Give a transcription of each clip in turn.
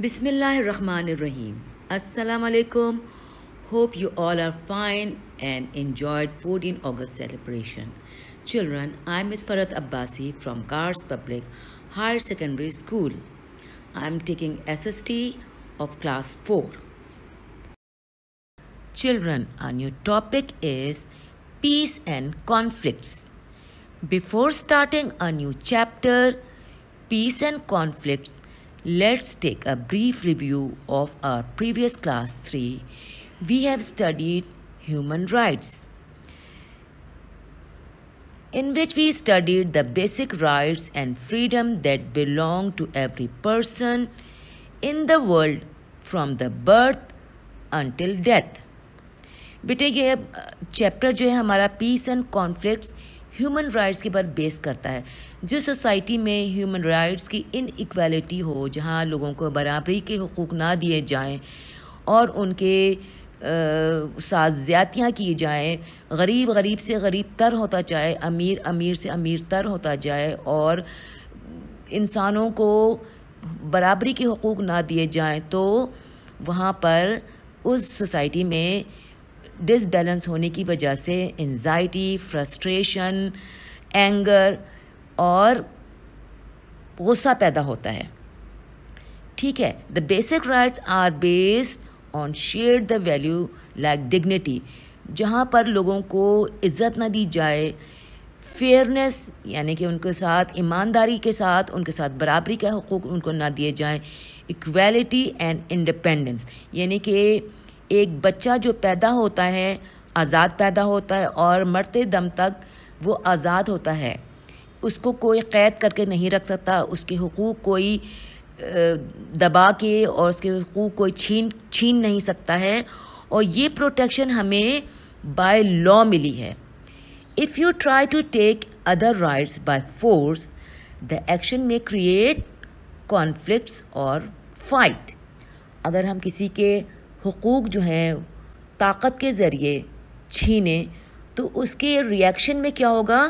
Bismillahirrahmanirrahim. Assalamu alaikum. Hope you all are fine and enjoyed 14 August celebration. Children, I'm Ms. Farhat Abbasi from Kars Public Higher Secondary School. I'm taking SST of class 4. Children, our new topic is peace and conflicts. Before starting a new chapter, peace and conflicts, Let's take a brief review of our previous class 3. We have studied human rights, in which we studied the basic rights and freedom that belong to every person in the world from the birth until death. बेटे ये chapter जो है हमारा peace and conflicts human rights के ऊपर base करता है जो सोसाइटी में ह्यूमन राइट्स की इन हो, जहाँ लोगों को बराबरी के हकूक़ ना दिए जाएँ और उनके साथ ज़्यादतियाँ की जाएँ, गरीब गरीब से गरीब तर होता जाए, अमीर अमीर से अमीर तर होता जाए और इंसानों को बराबरी के हकूक़ ना दिए जाएँ तो वहाँ पर उस सोसाइटी में डिसबैलेंस होने की वजह से एनजाइटी फ्रस्ट्रेशन, एंगर और गुस्सा पैदा होता है। ठीक है the basic rights are based on share the value like dignity जहाँ पर लोगों को इज़्ज़त ना दी जाए फेयरनेस यानी कि उनके साथ, ईमानदारी के साथ, उनके साथ बराबरी का हकूक़ उनको ना दिए जाएँ इक्वालिटी एंड इंडिपेंडेंस यानी कि एक बच्चा जो पैदा होता है, आज़ाद पैदा होता है और मरते दम तक वो आज़ाद होता है। उसको कोई क़ैद करके नहीं रख सकता। उसके हकूक़ कोई दबा के और उसके हकूक़ कोई छीन छीन नहीं सकता है। और ये प्रोटेक्शन हमें बाय लॉ मिली है। If you try to take other rights by force the action में क्रिएट कॉन्फ्लिक्ट्स और फाइट अगर हम किसी के हकूक़ जो हैं, ताकत के ज़रिए छीने तो उसके रिएक्शन में क्या होगा?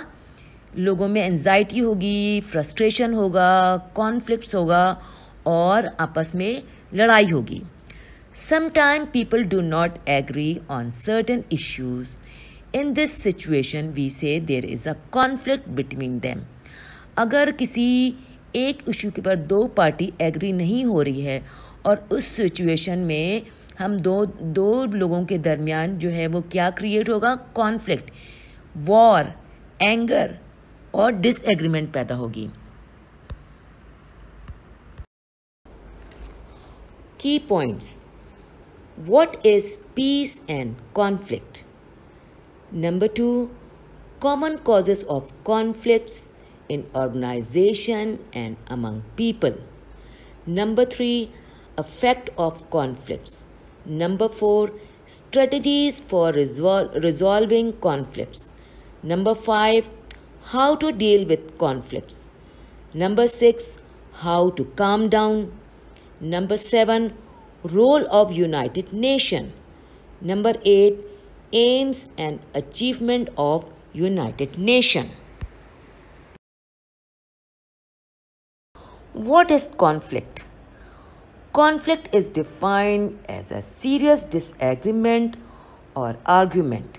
लोगों में एनजाइटी होगी फ्रस्ट्रेशन होगा कॉन्फ्लिक्ट्स होगा और आपस में लड़ाई होगी। Sometime people do not agree on certain issues in this situation we say there is a conflict between them अगर किसी एक इशू के पर दो पार्टी एग्री नहीं हो रही है और उस सिचुएशन में हम दो दो लोगों के दरमियान जो है वो क्या क्रिएट होगा? कॉन्फ्लिक्ट वॉर एंगर और डिसएग्रीमेंट पैदा होगी। Key points what is peace and conflict number two common causes of conflict in organization and among people number three affect of conflict number four strategies for resolving conflict number five how to deal with conflicts. Number six, how to calm down. Number seven, role of United Nation. Number eight, aims and achievement of United Nation. What is conflict? Conflict is defined as a serious disagreement or argument.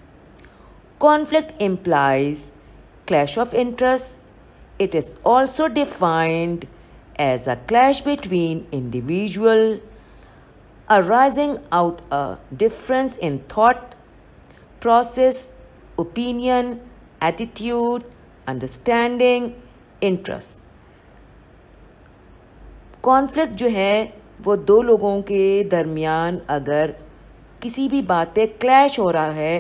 Conflict implies clash of interests. It is also defined as a clash between individual arising out a difference in thought, process, opinion, attitude, understanding, interest. Conflict जो है वो दो लोगों के दरमियान अगर किसी भी बात पे क्लैश हो रहा है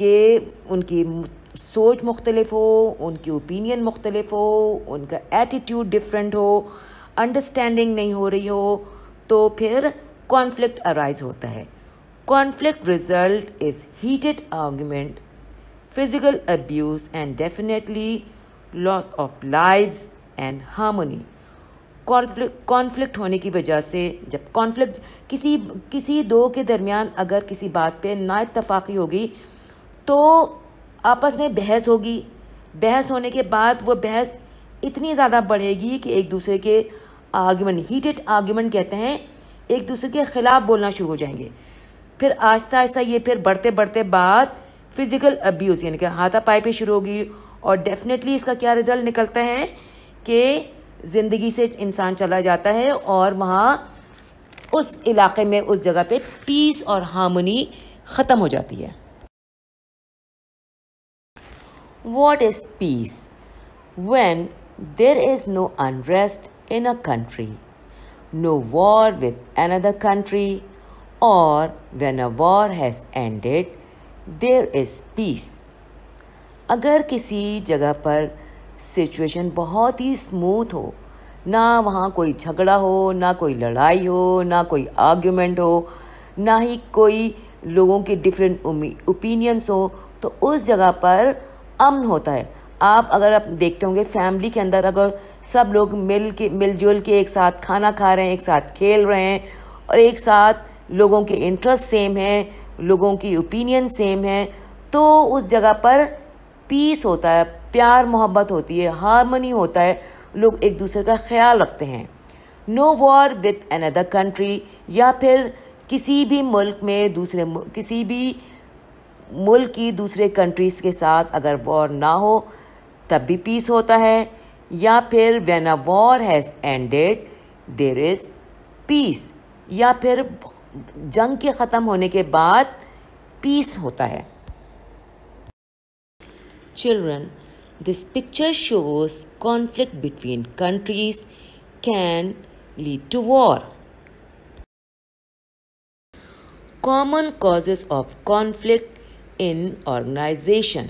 कि उनकी सोच मुख्तलिफ़ हो, उनकी ओपिनियन मुख्तलिफ़ हो, उनका एटीट्यूड डिफरेंट हो अंडरस्टैंडिंग नहीं हो रही हो तो फिर कॉन्फ्लिक्ट अराइज होता है। Conflict result is heated argument physical abuse and definitely loss of lives and harmony conflict conflict होने की वजह से जब कॉन्फ्लिक्ट किसी किसी दो के दरमियान अगर किसी बात पे ना इतफाक़ी होगी तो आपस में बहस होगी। बहस होने के बाद वो बहस इतनी ज़्यादा बढ़ेगी कि एक दूसरे के आर्ग्यूमेंट हीटेड आर्ग्यूमेंट कहते हैं, एक दूसरे के ख़िलाफ़ बोलना शुरू हो जाएँगे। फिर आहिस्ता आहिस्ता ये फिर बढ़ते बढ़ते बात फ़िज़िकल अब्यूज़ यानी कि हाथापाई पे शुरू होगी और डेफिनेटली इसका क्या रिज़ल्ट निकलता है कि ज़िंदगी से इंसान चला जाता है और वहाँ उस इलाके में, उस जगह पे पीस और हार्मनी ख़त्म हो जाती है। What is peace when there is no unrest in a country no war with another country और when a war has ended there is peace अगर किसी जगह पर सिचुएशन बहुत ही स्मूथ हो, ना वहाँ कोई झगड़ा हो, ना कोई लड़ाई हो, ना कोई आर्ग्यूमेंट हो, ना ही कोई लोगों के डिफरेंट ओपिनियंस हो तो उस जगह पर अमन होता है। आप अगर आप देखते होंगे, फैमिली के अंदर अगर सब लोग मिल के, मिलजुल के एक साथ खाना खा रहे हैं, एक साथ खेल रहे हैं, और एक साथ लोगों के इंटरेस्ट सेम है, लोगों की ओपिनियन सेम है तो उस जगह पर पीस होता है, प्यार, मोहब्बत होती है हारमोनी होता है, लोग एक दूसरे का ख्याल रखते हैं। No war with another country या फिर किसी भी मुल्क में दूसरे किसी भी मुल्क की दूसरे कंट्रीज़ के साथ अगर वॉर ना हो, तब भी पीस होता है। या फिर when a war has ended there is peace या फिर जंग के ख़त्म होने के बाद पीस होता है। Children this picture shows conflict between countries can lead to war common causes of conflict in organization.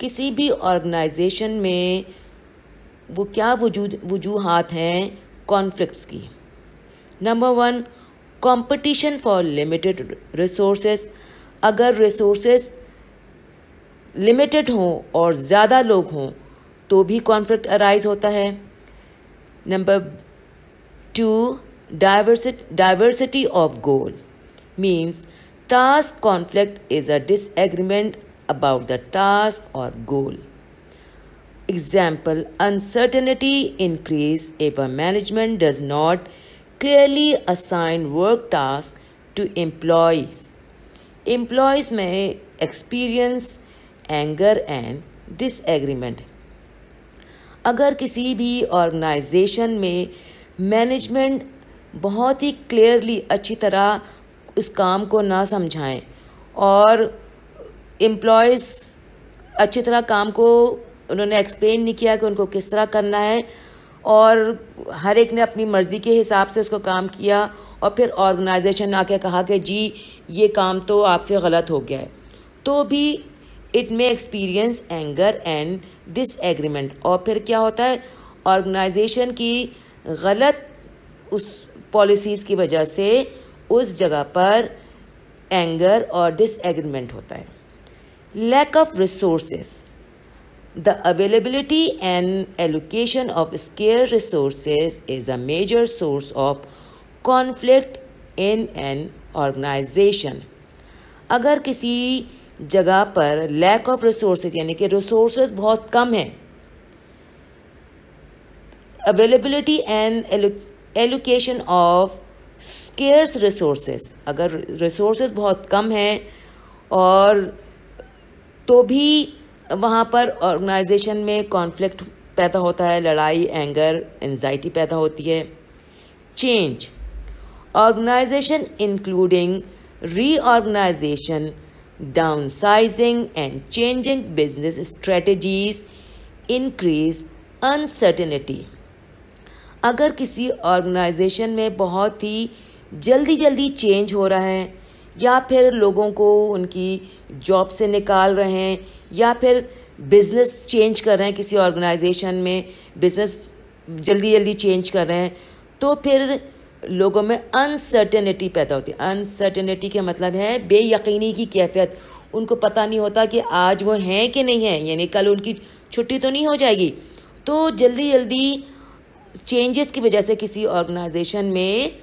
किसी भी ऑर्गेनाइजेशन में वो क्या वजूद, वजूहत हैं कॉन्फ्लिक्ट्स की। Number one competition for limited resources अगर रिसोर्सेज लिमिटेड हों और ज़्यादा लोग हों तो भी कॉन्फ्लिक्ट अराइज होता है। Number two diversity of goal means task conflict is a disagreement about the task और goal example uncertainty increase if a management does not clearly assign work task to employees employees में experience anger and disagreement अगर किसी भी organization में management बहुत ही clearly अच्छी तरह उस काम को ना समझाएँ। और एम्प्लॉयज़ अच्छी तरह काम को उन्होंने एक्सप्लेन नहीं किया कि उनको किस तरह करना है और हर एक ने अपनी मर्ज़ी के हिसाब से उसको काम किया और फिर ऑर्गेनाइजेशन आके कहा कि जी, ये काम तो आपसे गलत हो गया है। तो भी it may experience anger and disagreement और फिर क्या होता है? ऑर्गेनाइजेशन की गलत उस पॉलिसीज़ की वजह से उस जगह पर एंगर और डिसएग्रीमेंट होता है। Lack of resources the availability and allocation of scarce resources is a major source of conflict in an organization अगर किसी जगह पर लैक ऑफ़ रिसोर्सेज यानी कि रिसोर्सेज बहुत कम हैं availability and allocation of scarce resources अगर रिसोर्सेज बहुत कम हैं और तो भी वहाँ पर ऑर्गेनाइजेशन में कॉन्फ्लिक्ट पैदा होता है, लड़ाई एंगर एनजाइटी पैदा होती है। Change organization including reorganization downsizing and changing business strategies increase uncertainty. अगर किसी ऑर्गेनाइजेशन में बहुत ही जल्दी जल्दी चेंज हो रहा है, या फिर लोगों को उनकी जॉब से निकाल रहे हैं, या फिर बिज़नेस चेंज कर रहे हैं किसी ऑर्गेनाइजेशन में, बिज़नेस जल्दी जल्दी चेंज कर रहे हैं तो फिर लोगों में अनसर्टेनिटी पैदा होती है। अनसर्टेनिटी का मतलब है बेयकीनी की कैफियत। उनको पता नहीं होता कि आज वो हैं कि नहीं हैं, यानी कल उनकी छुट्टी तो नहीं हो जाएगी। तो जल्दी जल्दी चेंजेस की वजह से किसी ऑर्गेनाइजेशन में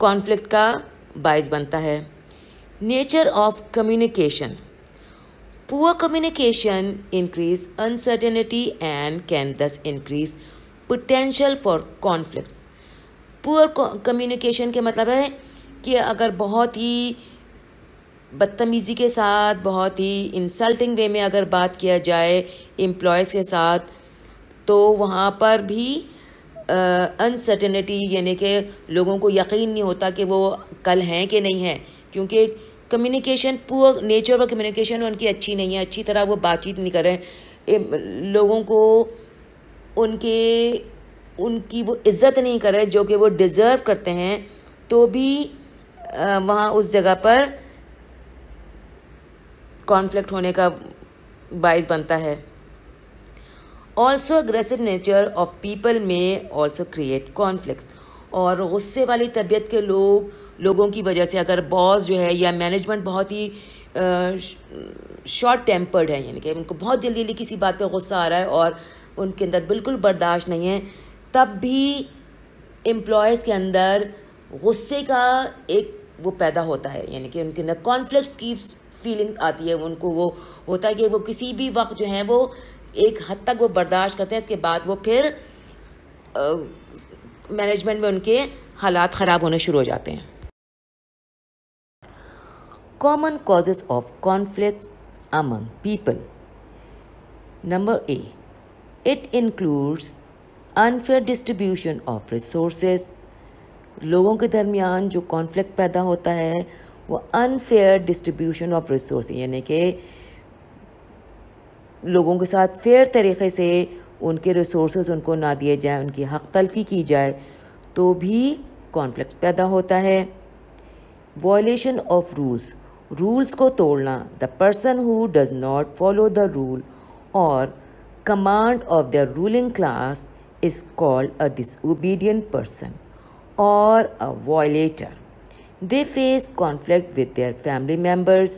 कॉन्फ्लिक्ट का बायस बनता है। Nature of communication poor communication increase uncertainty and can thus increase potential for conflicts poor communication के मतलब है कि अगर बहुत ही बदतमीज़ी के साथ, बहुत ही इंसल्टिंग वे में अगर बात किया जाए एम्प्लॉयज़ के साथ तो वहाँ पर भी अनसर्टनिटी यानी कि लोगों को यकीन नहीं होता कि वो कल हैं कि नहीं हैं, क्योंकि communication poor nature of communication उनकी अच्छी नहीं है। अच्छी तरह वो बातचीत नहीं कर। रहे लोगों को उनके, उनकी वो इज़्ज़त नहीं कर रहे जो कि वो डिज़र्व करते हैं तो भी वहाँ उस जगह पर कॉन्फ्लिक्ट होने का बायस बनता है। Also aggressive nature of people may also create conflict और गुस्से वाली तबीयत के लोग, लोगों की वजह से अगर बॉस जो है या मैनेजमेंट बहुत ही शॉर्ट टेम्पर्ड है, यानी कि उनको बहुत जल्दी जल्दी किसी बात पे गुस्सा आ रहा है और उनके अंदर बिल्कुल बर्दाश्त नहीं है, तब भी एम्प्लॉयज़ के अंदर गुस्से का एक वो पैदा होता है, यानी कि उनके अंदर कॉन्फ्लिक्ट की फीलिंग्स आती है, उनको वो होता है कि वो किसी भी वक्त जो है वो एक हद तक वो बर्दाश्त करते हैं, इसके बाद वो फिर मैनेजमेंट में उनके हालात ख़राब होने शुरू हो जाते हैं। Common causes of conflict among people number A it includes unfair distribution of resources लोगों के दरमियान जो कॉन्फ्लिक्ट पैदा होता है, वो अनफेयर डिस्ट्रीब्यूशन ऑफ़ रिसोर्स यानी कि लोगों के साथ फेयर तरीके से उनके रिसोर्स उनको ना दिए जाए उनकी हक तलफी की जाए तो भी कॉन्फ्लिक्ट पैदा होता है। वॉयलेशन ऑफ़ रूल्स रूल्स को तोड़ना the person who does not follow the rule और command of the ruling class is called a disobedient person और a violator They face conflict with their family members,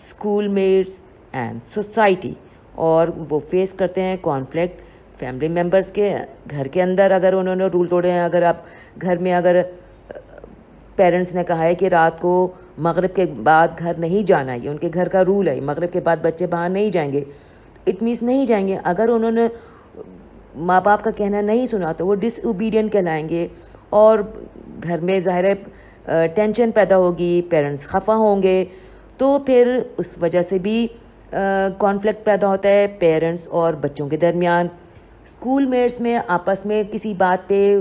schoolmates and society. और वो face करते हैं conflict family members के, घर के अंदर अगर उन्होंने रूल तोड़े हैं, अगर आप घर में अगर पेरेंट्स ने कहा है कि रात को मगरब के बाद घर नहीं जाना है उनके घर का रूल है मगरब के बाद बच्चे बाहर नहीं जाएँगे इट मीन्स नहीं जाएँगे। अगर उन्होंने माँ बाप का कहना नहीं सुना तो वो डिसओबीडियंट कहलाएँगे और घर में ज़ाहिर है टेंशन पैदा होगी पेरेंट्स खफा होंगे तो फिर उस वजह से भी कॉन्फ्लिक्ट पैदा होता है पेरेंट्स और बच्चों के दरमियान। स्कूल मेट्स में, आपस में किसी बात पे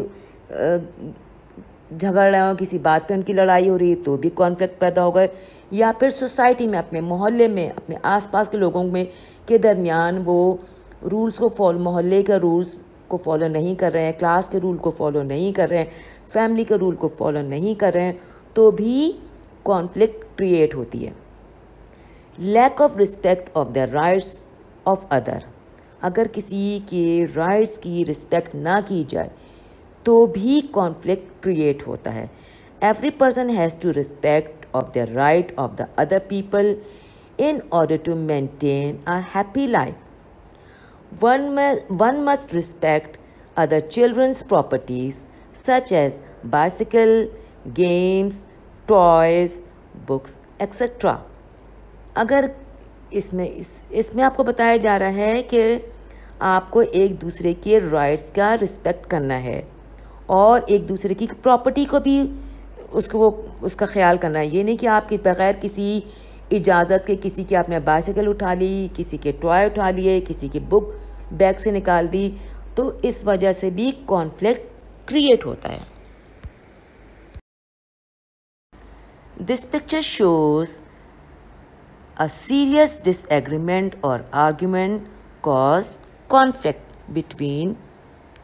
झगड़ रहे हो किसी बात पे उनकी लड़ाई हो रही है तो भी कॉन्फ्लिक्ट पैदा हो गए या फिर सोसाइटी में, अपने मोहल्ले में, अपने आसपास के लोगों में, के दरमियान वो रूल्स को फॉलो मोहल्ले के रूल्स को फॉलो नहीं कर रहे हैं क्लास के रूल को फॉलो नहीं कर रहे हैं फैमिली के रूल को फॉलो नहीं कर रहे हैं तो भी कॉन्फ्लिक्ट क्रिएट होती है। Lack of respect of the rights of other अगर किसी के राइट्स की रिस्पेक्ट ना की जाए तो भी कॉन्फ्लिक्ट क्रिएट होता है। Every person has to respect of the right of the other people in order to maintain a happy life one one must respect other children's properties such as bicycle games toys books etcetera अगर इसमें, इस, इसमें आपको बताया जा रहा है कि आपको एक दूसरे के राइट्स का रिस्पेक्ट करना है और एक दूसरे की प्रॉपर्टी को भी उसको वो उसका ख्याल करना है। ये नहीं कि आपके बगैर किसी इजाज़त के, किसी की आपने बाइसिकल उठा ली, किसी के टॉय उठा लिए, किसी की बुक बैग से निकाल दी तो इस वजह से भी कॉन्फ्लिक्ट क्रिएट होता है। This picture shows A serious disagreement or argument causes conflict between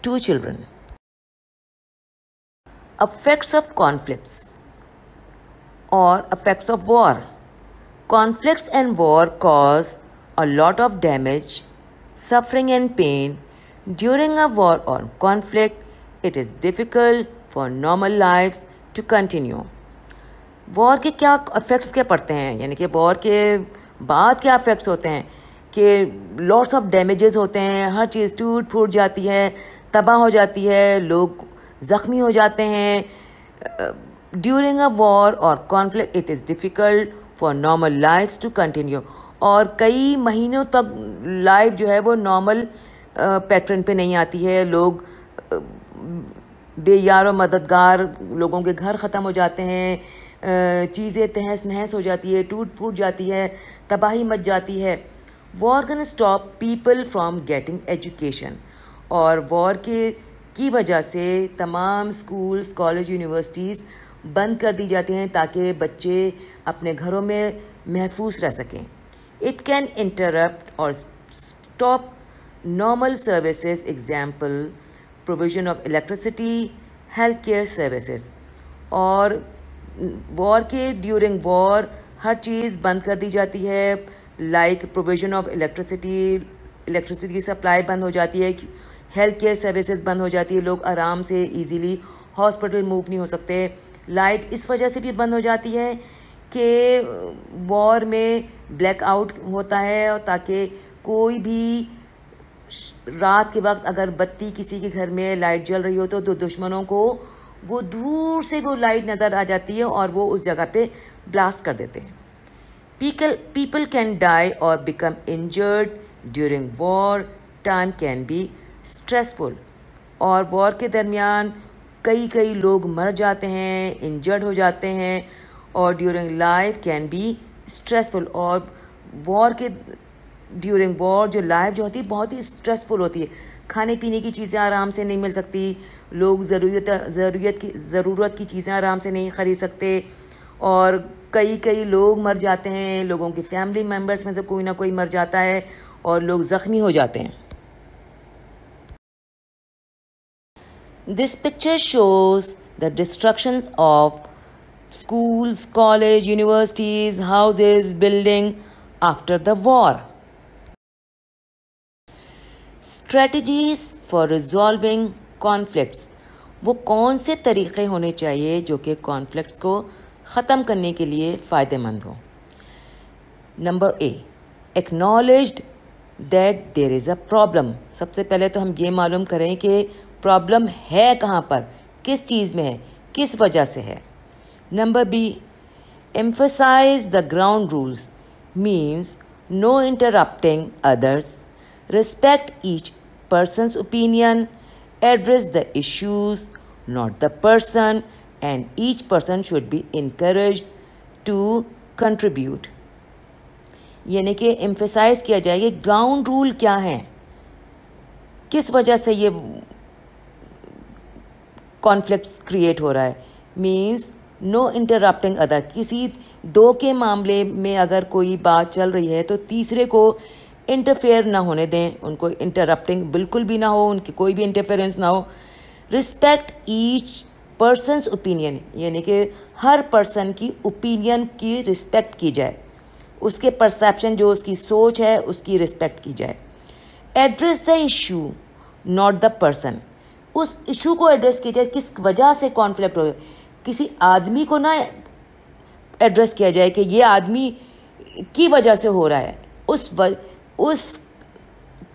two children. Effects of conflicts or effects of war. Conflicts and war cause a lot of damage, suffering and pain. During a war or conflict, it is difficult for normal lives to continue. War के क्या affects क्या पड़ते हैं? यानी कि war के बाद क्या अफेक्ट्स होते हैं? कि लॉट्स ऑफ़ डैमेजेस होते हैं, हर चीज़ टूट फूट जाती है, तबाह हो जाती है, लोग ज़ख्मी हो जाते हैं। ड्यूरिंग अ वॉर और conflict it is difficult for normal life to continue और कई महीनों तक लाइफ जो है वो नॉर्मल पैटर्न पे नहीं आती है। लोग बेयार और मददगार लोगों के घर ख़त्म हो जाते हैं। चीज़ें तहस नहस हो जाती है, टूट फूट जाती है, तबाही मच जाती है। War can stop people from getting education और वॉर के, की वजह से तमाम स्कूल्स कॉलेज यूनिवर्सिटीज़ बंद कर दी जाती हैं ताकि बच्चे अपने घरों में महफूज रह सकें। इट कैन इंटरप्ट और stop normal services example provision of electricity health care services और वॉर के ड्यूरिंग वॉर हर चीज़ बंद कर दी जाती है like provision of electricity electricity की सप्लाई बंद हो जाती है हेल्थ केयर सर्विसेज़ बंद हो जाती है, लोग आराम से इजीली हॉस्पिटल मूव नहीं हो सकते। लाइट इस वजह से भी बंद हो जाती है कि वॉर में ब्लैकआउट होता है ताकि कोई भी रात के वक्त अगर बत्ती किसी के घर में लाइट जल रही हो तो दुश्मनों को वो दूर से वो लाइट नज़र आ जाती है और वो उस जगह पे ब्लास्ट कर देते हैं। पीकल पीपल कैन डाई और become injured during war time can be stressful और वॉर के दरमियान कई कई लोग मर जाते हैं इंजर्ड हो जाते हैं और during life can be stressful और वॉर के ड्यूरिंग वॉर जो लाइफ जो होती है, बहुत ही स्ट्रेसफुल होती है। खाने पीने की चीज़ें आराम से नहीं मिल सकती। लोग ज़रूरत ज़रूरत की ज़रूरत की चीज़ें आराम से नहीं ख़रीद सकते। और कई कई लोग मर जाते हैं लोगों के फैमिली मेंबर्स में से कोई ना कोई मर जाता है और लोग ज़ख्मी हो जाते हैं। This picture shows the destructions of schools, college, universities, houses, building after the war. Strategies for resolving conflicts. वो कौन से तरीक़े होने चाहिए जो कि कॉन्फ्लिक्ट्स को ख़त्म करने के लिए फ़ायदेमंद हो? Number A acknowledge that there is a problem सबसे पहले तो हम ये मालूम करें कि प्रॉब्लम है कहाँ पर? किस चीज़ में है? किस वजह से है? Number B emphasize the ground rules means no interrupting others, respect each person's opinion, address the issues, not the person, and each person should be encouraged to contribute. यानी कि एम्फेसाइज किया जाए कि ग्राउंड रूल क्या है किस वजह से ये कॉन्फ्लिक्ट्स क्रिएट हो रहा है मीन्स नो इंटरप्टिंग अदर किसी दो के मामले में अगर कोई बात चल रही है तो तीसरे को इंटरफेयर ना होने दें उनको इंटरप्टिंग बिल्कुल भी ना हो उनकी कोई भी इंटरफेरेंस ना हो। रिस्पेक्ट ईच पर्सनस ओपिनियन यानी कि हर पर्सन की ओपिनियन की रिस्पेक्ट की जाए। उसके परसेप्शन जो उसकी सोच है उसकी रिस्पेक्ट की जाए। Address the issue not the person उस इशू को एड्रेस की जाए किस वजह से कॉन्फ्लिक्ट हो किसी आदमी को ना एड्रेस किया जाए कि ये आदमी की वजह से हो रहा है। उस व, उस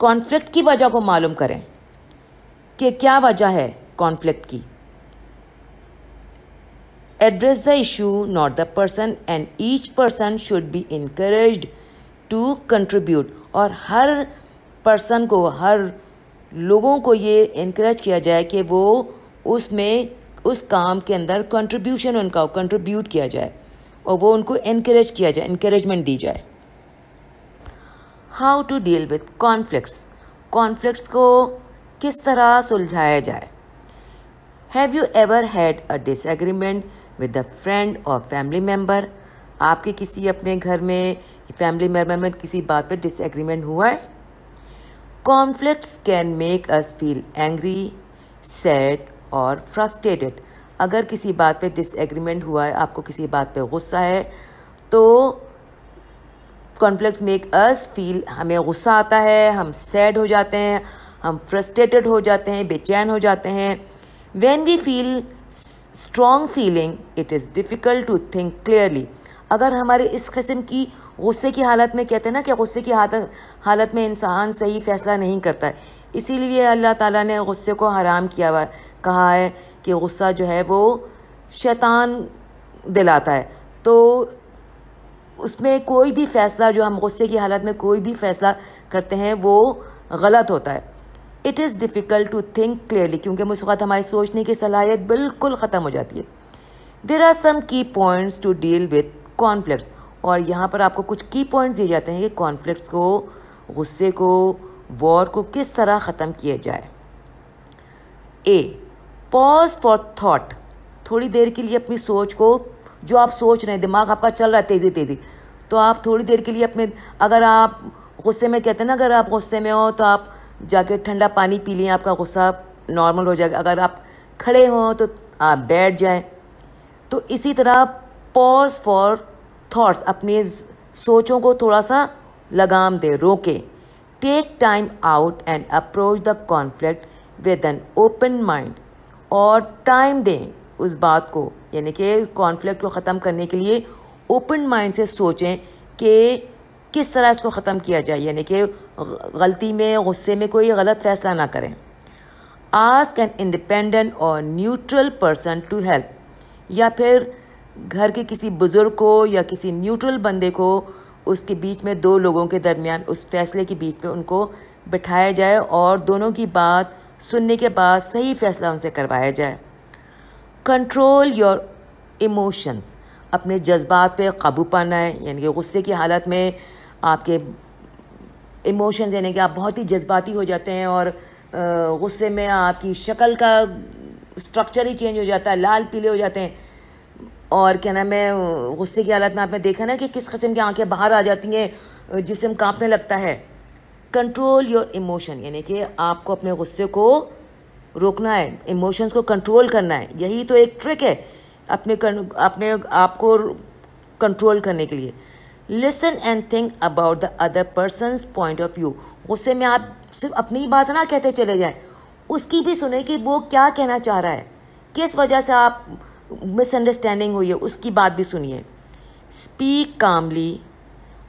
कॉन्फ्लिक्ट की वजह को मालूम करें कि क्या वजह है कॉन्फ्लिक्ट की। Address the issue not the person and each person should be encourage to contribute और हर पर्सन को, हर लोगों को ये इनक्रेज किया जाए कि वो उसमें, उस काम के अंदर कंट्रीब्यूशन उनका कंट्रीब्यूट किया जाए। और वो उनको इनक्रेज किया जाए इनक्रेजमेंट दी जाए। How to deal with conflicts conflicts को किस तरह सुलझाया जाए? Have you ever had a disagreement with a friend और फैमिली मेंबर आपके किसी अपने घर में फैमिली मेंबर में किसी बात पर डिसएग्रीमेंट हुआ है? Conflicts can make us feel angry sad और फ्रस्ट्रेटेड अगर किसी बात पे डिसएग्रीमेंट हुआ है, आपको किसी बात पे गुस्सा है तो कॉन्फ्लिक्ट मेक अस फील हमें गुस्सा आता है, हम सैड हो जाते हैं, हम फ्रस्ट्रेटेड हो जाते हैं, बेचैन हो जाते हैं। When we feel strong feeling it is difficult to think clearly अगर हमारे इस किस्म की गुस्से की हालत में कहते हैं ना कि गुस्से की हालत में इंसान सही फैसला नहीं करता है, इसीलिए अल्लाह ताला ने गुस्से को हराम किया हुआ, कहा है कि गुस्सा जो है वो शैतान दिलाता है। तो उसमें कोई भी फ़ैसला, जो हम गुस्से की हालत में कोई भी फ़ैसला करते हैं, वो गलत होता है। It is difficult to think clearly क्योंकि उस वक्त हमारी सोचने की सलाहियत बिल्कुल ख़त्म हो जाती है। There are some key points to deal with conflict और यहाँ पर आपको कुछ की पॉइंट्स दिए जाते हैं कि कॉन्फ्लिक्ट्स को, गुस्से को वॉर को किस तरह ख़त्म किया जाए। ए पॉज फॉर थाट थोड़ी देर के लिए अपनी सोच को जो आप सोच रहे हैं, दिमाग आपका चल रहा है तेज़ी तेज़ी। तो आप थोड़ी देर के लिए अपने, अगर आप गुस्से में कहते हैं ना, अगर आप गुस्से में हो तो आप जाके ठंडा पानी पी लें, आपका गुस्सा नॉर्मल हो जाएगा। अगर आप खड़े हों तो आप बैठ जाएँ। तो इसी तरह पॉज फॉर थॉट्स अपने सोचों को थोड़ा सा लगाम दे, रोके। Take time out and approach the conflict with an open mind और टाइम दें उस बात को। यानी कि कॉन्फ्लिक्ट को ख़त्म करने के लिए ओपन माइंड से सोचें कि किस तरह इसको ख़त्म किया जाए। यानी कि गलती में, गुस्से में कोई गलत फैसला ना करें। आस्क एन इंडिपेंडेंट और न्यूट्रल पर्सन टू हेल्प या फिर घर के किसी बुज़ुर्ग को या किसी न्यूट्रल बंदे को उसके बीच में दो लोगों के दरमियान, उस फैसले के बीच में उनको बिठाया जाए और दोनों की बात सुनने के बाद सही फैसला उनसे करवाया जाए। कंट्रोल योर इमोशंस अपने जज्बात पे काबू पाना है, यानी कि गुस्से की हालत में आपके इमोशंस यानी कि आप बहुत ही जज्बाती हो जाते हैं और गुस्से में आपकी शक्ल का स्ट्रक्चर ही चेंज हो जाता है, लाल पीले हो जाते हैं। और क्या नाम है, गुस्से की हालत में आपने देखा ना कि किस किस्म की आँखें बाहर आ जाती हैं जिसम कांपने लगता है। कंट्रोल योर इमोशन यानी कि आपको अपने गुस्से को रोकना है इमोशंस को कंट्रोल करना है। यही तो एक ट्रिक है अपने अपने आप को कंट्रोल करने के लिए। Listen and think about the other person point of view गुस्से में आप सिर्फ़ अपनी ही बात ना कहते चले जाए। उसकी भी सुने कि वो क्या कहना चाह रहा है। किस वजह से आप मिसअंडरस्टैंडिंग हुई है, उसकी बात भी सुनिए। स्पीक कामली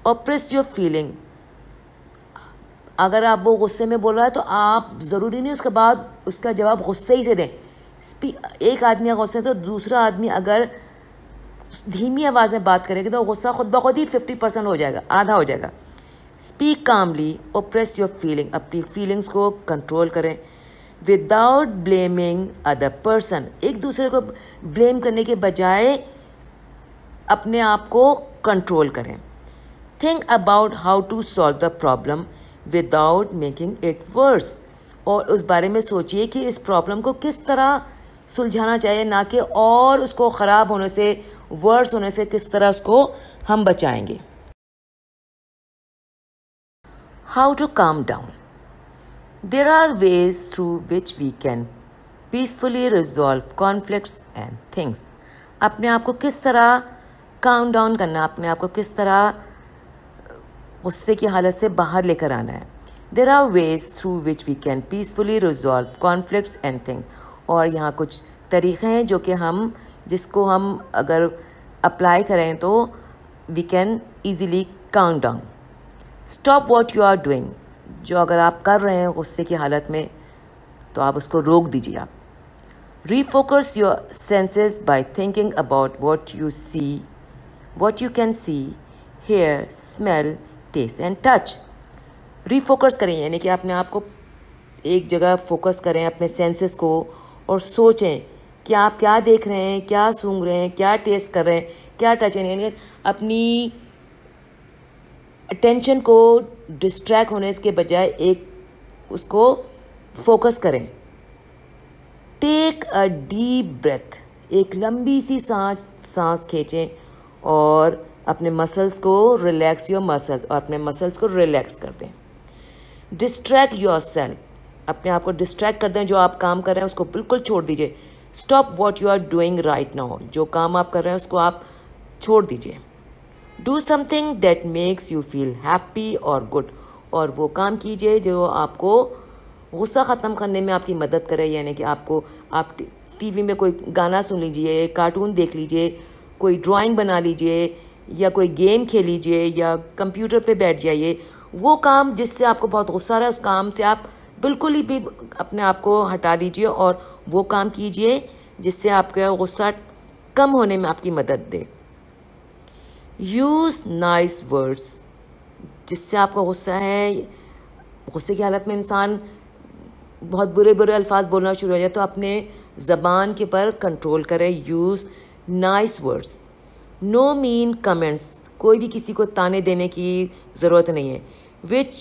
और प्रेस योर फीलिंग अगर आप वो गुस्से में बोल रहा है तो आप ज़रूरी नहीं, उसके बाद उसका जवाब गुस्से ही से दें। एक आदमी अगर गुस्से तो दूसरा आदमी अगर धीमी आवाज़ में बात करेगा तो गुस्सा खुद ब खुद ही फिफ्टी परसेंट हो जाएगा, आधा हो जाएगा। स्पीक कामली और प्रेस योर फीलिंग अपनी फीलिंग्स को कंट्रोल करें। विदाउट ब्लेमिंग अदर पर्सन एक दूसरे को ब्लेम करने के बजाय अपने आप को कंट्रोल करें। Think about how to solve the problem without making it worse और उस बारे में सोचिए कि इस प्रॉब्लम को किस तरह सुलझाना चाहिए, ना कि और उसको ख़राब होने से वर्स होने से किस तरह उसको हम बचाएँगे। How to calm down there are ways through which we can peacefully resolve conflicts and things अपने आप को किस तरह काम डाउन करना, अपने आप को किस तरह गुस्से की हालत से बाहर लेकर आना है। There are ways through which we can peacefully resolve conflicts and thing और यहाँ कुछ तरीक़े हैं जो कि हम, जिसको हम अगर अप्लाई करें तो we can easily count down stop what you are doing जो अगर आप कर रहे हैं गुस्से की हालत में तो आप उसको रोक दीजिए आप। Refocus your senses by thinking about what you see what you can see hear smell taste and touch refocus करें, यानी कि अपने आप को एक जगह फोकस करें अपने सेंसेस को और सोचें कि आप क्या देख रहे हैं, क्या सूंघ रहे हैं, क्या टेस्ट कर रहे हैं, क्या टच है। यानी अपनी अटेंशन को डिस्ट्रैक्ट होने के बजाय एक उसको फोकस करें। टेक अ डीप ब्रेथ एक लंबी सी सांस सांस खींचें और अपने मसल्स को रिलैक्स योर मसल्स और अपने मसल्स को रिलैक्स कर दें। डिस्ट्रैक्ट योर सेल्फ अपने आप को डिस्ट्रैक्ट कर दें, जो आप काम कर रहे हैं, उसको बिल्कुल छोड़ दीजिए। Stop what you are doing right now जो काम आप कर रहे हैं, उसको आप छोड़ दीजिए। Do something that makes you feel happy और गुड और वो काम कीजिए, जो आपको गुस्सा ख़त्म करने में आपकी मदद करे, यानी कि आपको, आप टीवी में कोई गाना सुन लीजिए, कार्टून देख लीजिए, कोई ड्राइंग बना लीजिए या कोई गेम खेल लीजिए या कंप्यूटर पे बैठ जाइए, वो काम जिससे आपको बहुत गुस्सा रहा है, उस काम से आप बिल्कुल ही भी अपने आप को हटा दीजिए और वो काम कीजिए जिससे आपका गुस्सा कम होने में आपकी मदद दे। यूज़ नाइस वर्ड्स जिससे आपका गुस्सा है। गुस्से की हालत में इंसान बहुत बुरे बुरे अल्फाज बोलना शुरू हो जाए तो अपने ज़बान के पर कंट्रोल करें। Use nice words no mean comments कोई भी किसी को ताने देने की ज़रूरत नहीं है। विच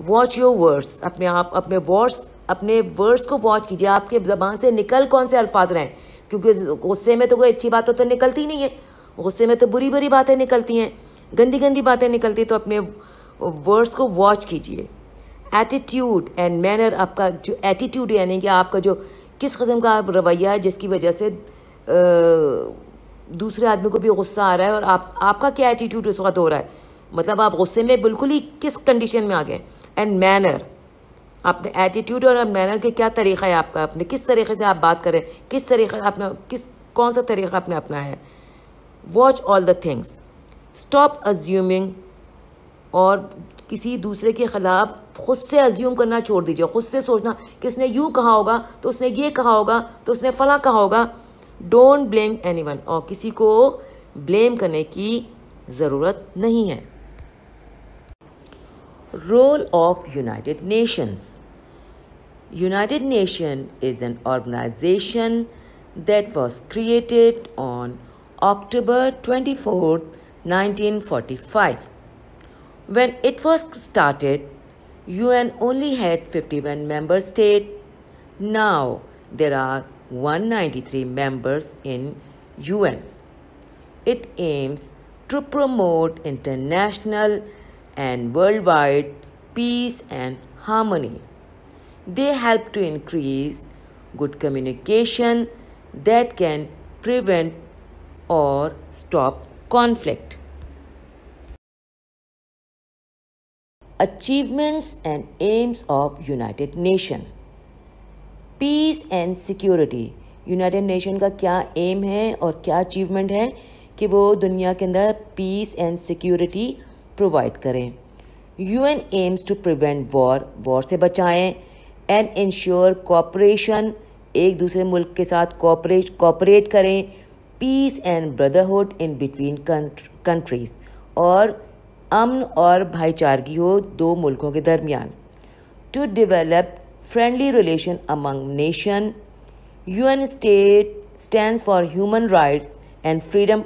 वॉच योर वर्ड्स अपने आप, अपने वर्ड्स अपने वर्ड्स को वॉच कीजिए। आपके ज़बान से निकल कौन से अल्फाज रहे हैं? क्योंकि गुस्से में तो कोई अच्छी बात तो निकलती नहीं है। गुस्से में तो बुरी बुरी बातें निकलती हैं। गंदी गंदी बातें निकलती तो अपने वर्ड्स को वॉच कीजिए। एटीट्यूड एंड मैनर आपका जो एटीट्यूड यानी कि आपका जो किस कस्म का रवैया है, जिसकी वजह से दूसरे आदमी को भी गुस्सा आ रहा है और आप, आपका क्या एटीट्यूड उस वक्त हो रहा है? मतलब आप गुस्से में बिल्कुल ही किस कंडीशन में आ गए? एंड मैनर आपने एटीट्यूड और मैनर के क्या तरीका है आपका? अपने किस तरीके से आप बात करें? किस तरीके आपने, किस, कौन सा तरीका आपने अपनाया है? Watch all the things stop assuming और किसी दूसरे के ख़िलाफ़ खुद से अज्यूम करना छोड़ दीजिए। खुद से सोचना कि उसने यूँ कहा होगा तो उसने ये कहा होगा तो उसने फ़ला कहा होगा। डोंट ब्लेम एनी और किसी को ब्लेम करने की ज़रूरत नहीं है। Role of United Nations United Nation is an organization that was created on October twenty fourth 1945 When it was started, UN only had 51 member states. Now there are 193 members in UN. It aims to promote international and worldwide peace and harmony. They help to increase good communication that can prevent or stop conflict. Achievements and aims of United Nation peace and security United Nation का क्या aim है और क्या achievement है कि वो दुनिया के अंदर पीस एंड सिक्योरिटी प्रोवाइड करें। UN aims to prevent war war से बचाएँ एंड इंश्योर कॉपरेशन एक दूसरे मुल्क के साथ कॉपरेट कॉपरेट करें। Peace and brotherhood in between countries और अमन और भाईचारगी हो दो मुल्कों के दरमियान। To develop friendly relation among nation UN state stand for human rights and freedom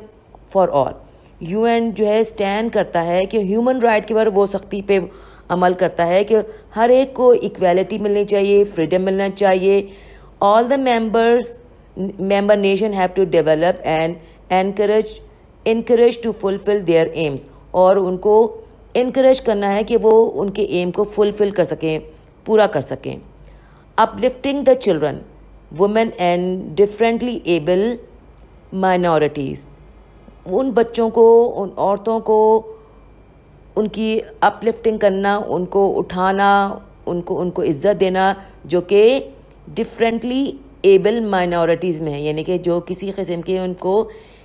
for all UN जो है स्टैंड करता है कि ह्यूमन राइट के बार वो सख्ती पे अमल करता है कि हर एक को इक्वालिटी मिलनी चाहिए फ्रीडम मिलना चाहिए। All the members member nation have to develop and encourage encourage to fulfill their aims. और उनको इनक्रेज करना है कि वो उनके एम को फुलफ़िल कर सकें, पूरा कर सकें। Uplifting the children women and differently able minorities उन बच्चों को, उन औरतों को उनकी अपलिफ्टिंग करना, उनको उठाना, उनको उनको इज़्ज़त देना, जो कि डिफरेंटली एबल माइनॉरिटीज़ में है। यानी कि जो किसी किस्म के उनको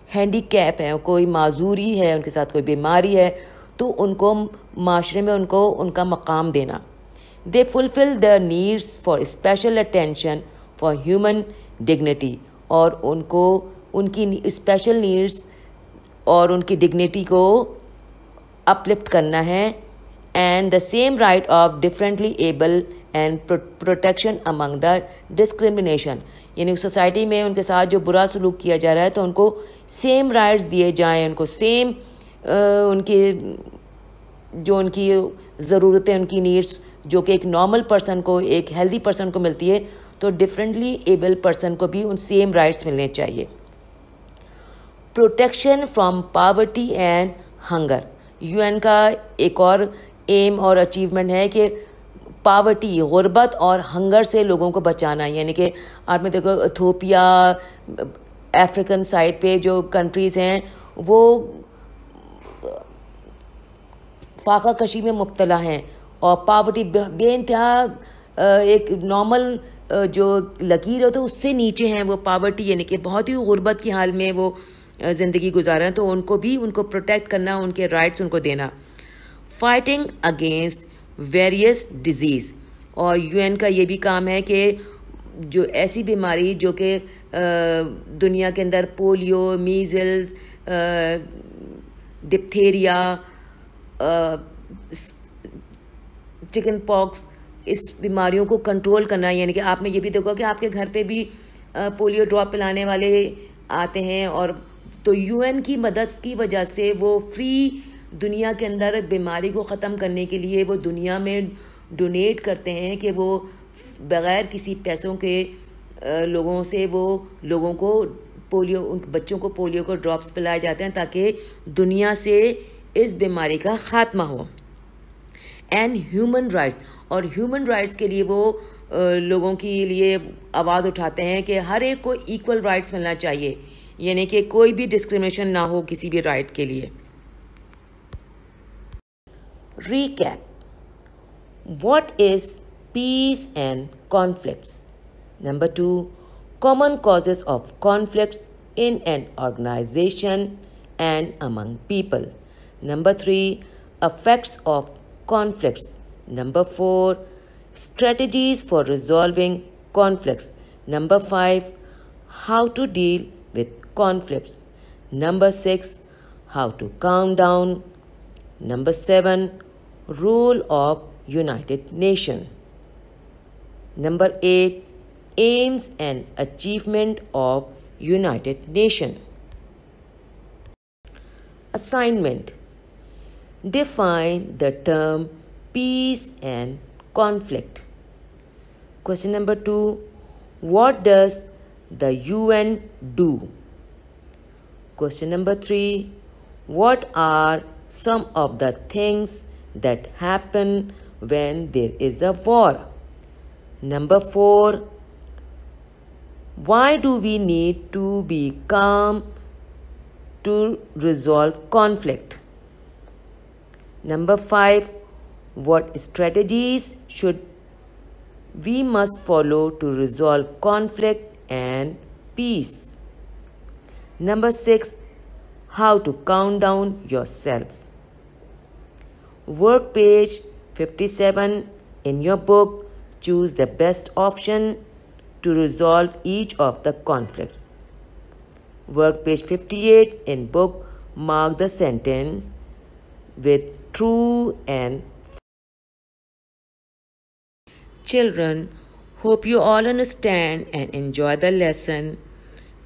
हैंडी कैप है, कोई माजूरी है, उनके साथ कोई बीमारी है तो उनको माशरे में उनको, उनका मकाम देना। They fulfil the needs for special attention for human dignity और उनको, उनकी स्पेशल नीड्स और उनकी डिग्निटी को अपलिफ्ट करना है and the same right of differently able and protection among the discrimination यानी सोसाइटी में उनके साथ जो बुरा सलूक किया जा रहा है तो उनको सेम राइट्स दिए जाएँ, उनको सेम उनके, जो उनकी ज़रूरतें, उनकी नीड्स जो कि एक नॉर्मल पर्सन को, एक हेल्दी पर्सन को मिलती है तो डिफरेंटली एबल पर्सन को भी उन सेम राइट्स मिलने चाहिए। Protection from poverty and hunger UN का एक और एम और अचीवमेंट है कि पावर्टी गुर्बत और हंगर से लोगों को बचाना, यानी कि आपने देखो इथोपिया अफ्रीकन साइड पे जो कंट्रीज़ हैं, वो, फाका कशी में मुबतला हैं। और पावर्टी बेानतहा एक नॉर्मल जो लकीर हो तो उससे नीचे हैं वो पावर्टी यानी कि बहुत ही गुर्बत की हाल में वो ज़िंदगी गुजार रहे हैं तो उनको भी, उनको प्रोटेक्ट करना, उनके राइट्स उनको देना। फाइटिंग अगेंस्ट वेरियस डिज़ीज़ और यूएन का ये भी काम है कि जो ऐसी बीमारी, जो कि दुनिया के अंदर polio measles diphtheria chicken pox इस बीमारियों को कंट्रोल करना, यानी कि आपने ये भी देखा कि आपके घर पे भी पोलियो ड्रॉप पिलाने वाले आते हैं और तो यूएन की मदद की वजह से वो फ्री दुनिया के अंदर बीमारी को ख़त्म करने के लिए वो दुनिया में डोनेट करते हैं कि वो बग़ैर किसी पैसों के लोगों से वो लोगों को पोलियो उन बच्चों को पोलियो को ड्रॉप्स पिलाए जाते हैं ताकि दुनिया से इस बीमारी का ख़ात्मा हो। एंड ह्यूमन राइट्स और ह्यूमन राइट्स के लिए वो लोगों के लिए आवाज़ उठाते हैं कि हर एक को इक्वल राइट्स मिलना चाहिए। यानी कि कोई भी डिस्क्रिमिनेशन ना हो किसी भी राइट के लिए। Recap what is peace and conflicts number two common causes of conflict in an organization and among people number three effects of conflicts. Number 4 strategies for resolving conflicts. Number 5 how to deal with conflicts. Number 6 how to calm down. Number 7 Rule of United Nations. Number 8 aims and achievement of United Nations. Assignment Define the term peace and conflict. Question number 2 What does the UN do? Question number 3 What are some of the things that happen when there is a war. Number four, why do we need to be calm to resolve conflict? Number five, what strategies should we must follow to resolve conflict and peace? Number six, how to count down yourself. Work page 57 in your book, choose the best option to resolve each of the conflicts. Work page 58 in book, mark the sentence with true and Children, hope you all understand and enjoy the lesson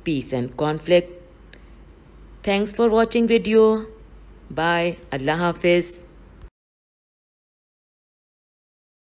Peace and Conflict. Thanks for watching video. Bye. Allah Hafiz.